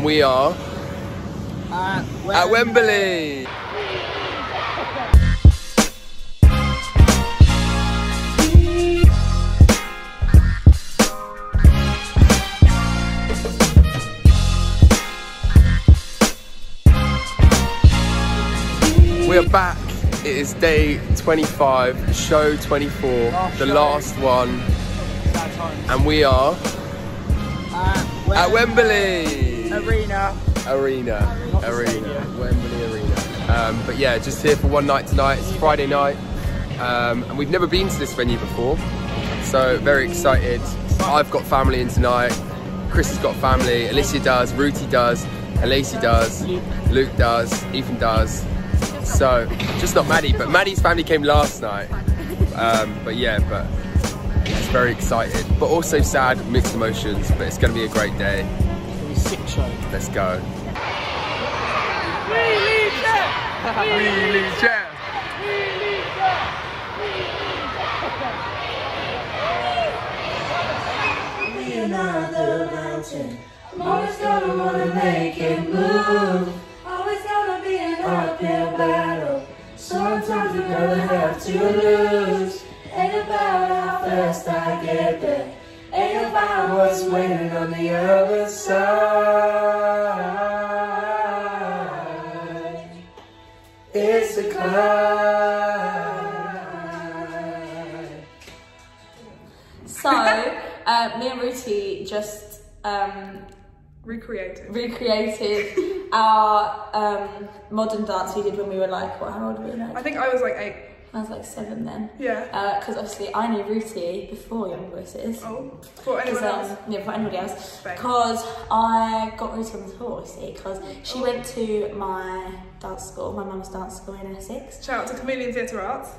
and we are Uh, at Wembley. We are back. It is day 25, show 24, Last the show. last one, and we are Uh, at Wembley Arena. Arena. Arena. Wembley Arena. Um, but yeah, just here for one night tonight. It's Friday night. Um, and we've never been to this venue before. So very excited. I've got family in tonight. Chris has got family. Alicia does. Ruti does. Alacy does. Luke does. Ethan does. So just not Maddie, but Maddie's family came last night. Um, but yeah, but just very excited, but also sad, mixed emotions. But it's going to be a great day. It was a sick show. Let's go. another mountain. I'm always gonna wanna make it move. Always gonna be an uphill battle. Sometimes you're gonna have to lose. Ain't about how fast I get there. Ain't about what's waiting on the other side. It's a climb. So, uh, me and Ruti just um, Recreated. recreated our um, modern dance we did when we were like, what, how old were we? I think I was like eight. I was like seven then. Yeah. Because obviously I knew Ruti before Young Voices. Oh, for 'Cause, anyone um, else. yeah, for anybody else. Because I got Ruti on the tour, see, because she went to my dance school, my mum's dance school in Essex. Shout out to Chameleon Theatre Arts.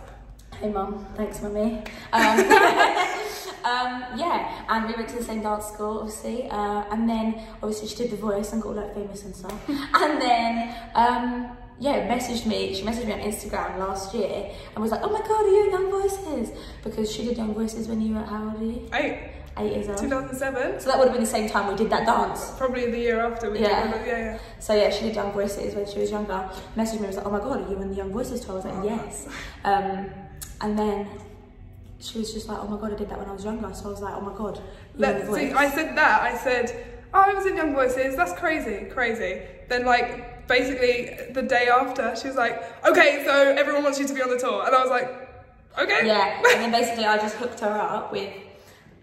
Hey mum, thanks mummy. Um, um, yeah, and we went to the same dance school, obviously. Uh, and then obviously she did the voice and got like famous and stuff. and then um, yeah, messaged me. She messaged me on Instagram last year and was like, "Oh my god, are you in Young Voices?" Because she did Young Voices when you were how old are you? Eight. Eight years old. 2007. So that would have been the same time we did that dance. Probably the year after we Yeah. did. Yeah, yeah. So yeah, she did Young Voices when she was younger. Messaged me and was like, "Oh my god, are you in the Young Voices tour?" I was like, "Yes." Um, and then she was just like, "Oh my god, I did that when I was younger." So I was like, "Oh my god, That, see. I said that. I said, oh, I was in Young Voices. That's crazy, crazy. Then like basically the day after, she was like, okay, so everyone wants you to be on the tour, and I was like, okay. yeah, and then basically I just hooked her up with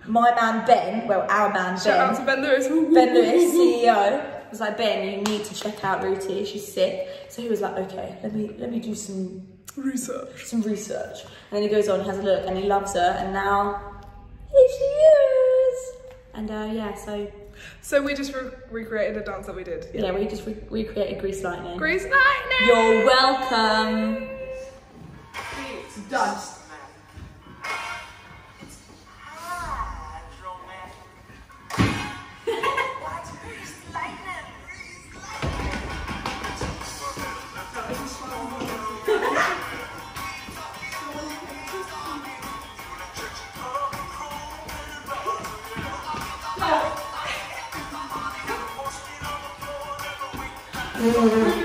my man Ben. Well, our man Shout out to Ben. Ben Lewis. Ben Lewis, CEO, was like, "Ben, you need to check out Ruti. She's sick." So he was like, "Okay, let me let me do some Research. some research. And then he goes on, has a look, and he loves her, and now here she is. And uh, yeah, so So we just re- recreated a dance that we did. yeah, we just re- recreated Grease Lightning. Grease Lightning. You're welcome. It's done. What are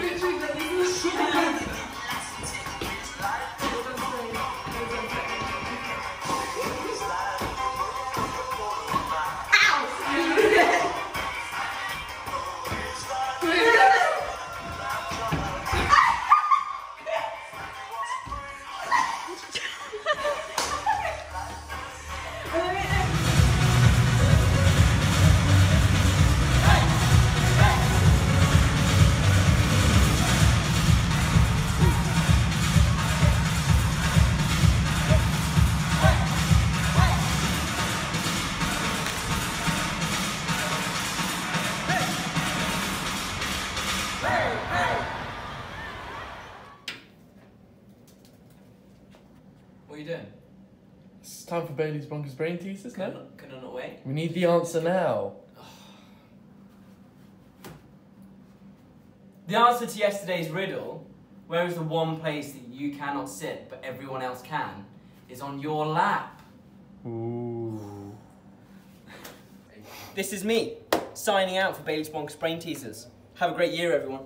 It's time for Bailey's Bonkers Brain Teasers now. can I not wait? We need the answer now. The answer to yesterday's riddle, where is the one place that you cannot sit but everyone else can, is on your lap. Ooh. This is me. signing out for Bailey's Bonkers Brain Teasers. Have a great year, everyone.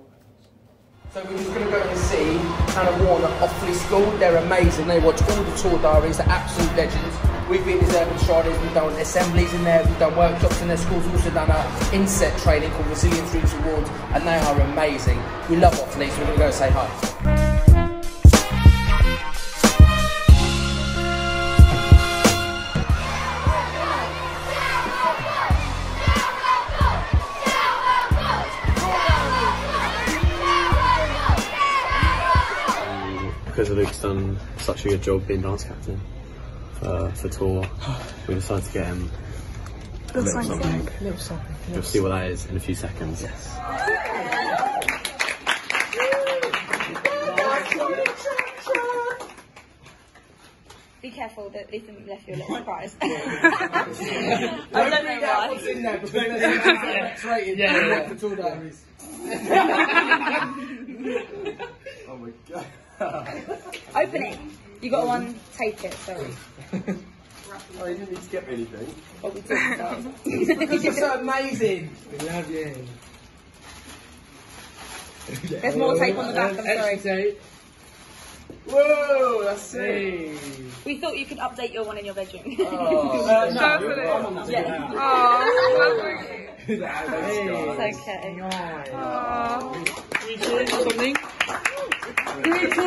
So we're just going to go and see Hannah Warner Offley School. They're amazing. They watch all the tour diaries. They're absolute legends. We've been as urban striders. We've done assemblies in there. We've done workshops in their schools. We've also done a inset training called Resilience Roots Awards, and they are amazing. We love Offley, so we're going to go and say hi. Because Luke's done such a good job being dance captain for, for tour, we decided to get him a little something. You'll see what that is in a few seconds. Yes. Be careful that Ethan left you a little surprise. I don't know why. What's in there? Because it's rated. Yeah, the tour diaries. Oh my god. Open it. You got one. Take it. Sorry. Oh, you didn't need to get me anything. What we talking about? Because you're so amazing. We love you. There's more tape on the back. I'm sorry. tape. Whoa, that's it. We thought you could update your one in your bedroom. Uh, Definitely. yeah. Oh, that's It's okay. okay. Something? That's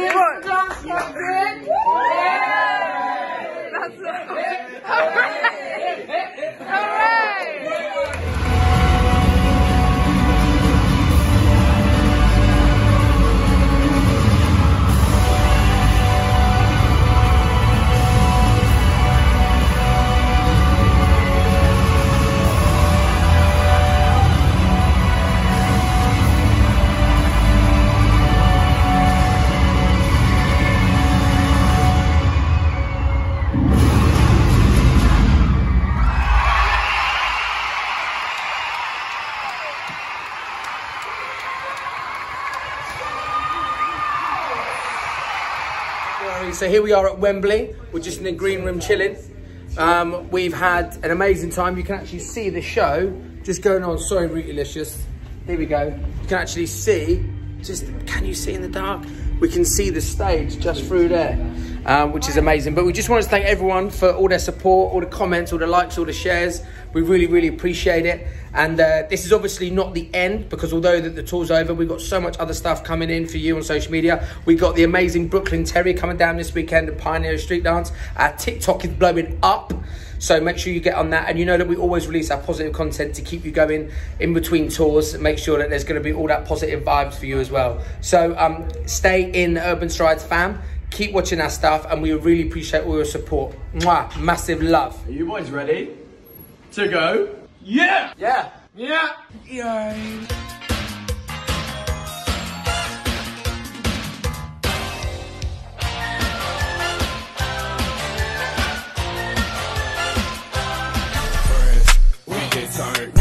So here we are at Wembley. We're just in the green room chilling. Um, we've had an amazing time. You can actually see the show just going on. Sorry, Rootilicious. Here we go. You can actually see, just, can you see in the dark? We can see the stage just through there, um, which is amazing. But we just wanted to thank everyone for all their support, all the comments, all the likes, all the shares. We really, really appreciate it. And uh, this is obviously not the end because although that the tour's over, we've got so much other stuff coming in for you on social media. We've got the amazing Brooklyn Terry coming down this weekend at Pioneer Street Dance. Our TikTok is blowing up. So make sure you get on that. And you know that we always release our positive content to keep you going in between tours. Make sure that there's going to be all that positive vibes for you as well. So um, stay in Urban Strides fam. Keep watching our stuff and we really appreciate all your support. Mwah, massive love. Are you boys ready to go? Yeah! Yeah. Yeah! Yo. start.